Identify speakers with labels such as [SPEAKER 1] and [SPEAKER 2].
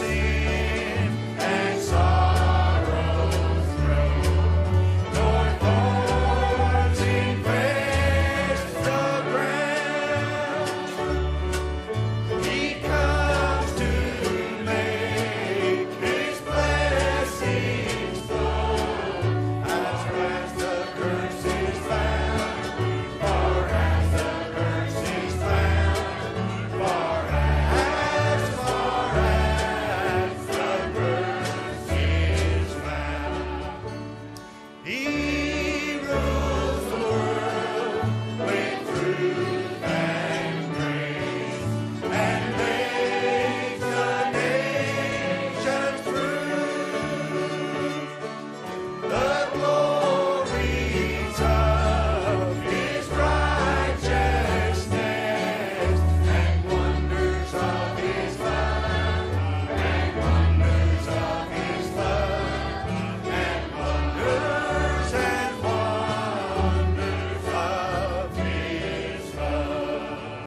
[SPEAKER 1] say